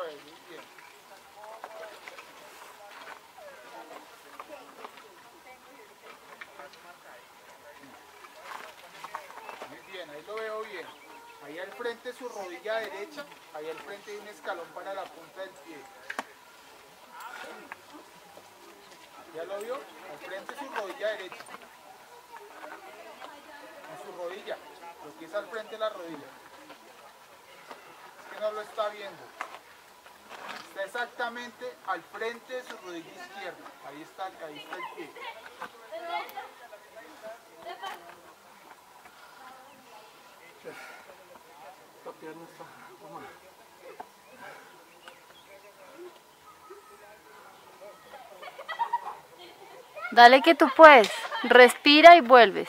Muy bien, ahí lo veo bien. Ahí al frente su rodilla derecha, ahí al frente hay un escalón para la punta del pie. ¿Ya lo vio? Al frente su rodilla derecha. En su rodilla. Lo que es al frente de la rodilla. Es que no lo está viendo. Exactamente al frente de su rodilla izquierda. Ahí está, ahí está el pie. Esta pierna está toma. Dale que tú puedes. Respira y vuelves.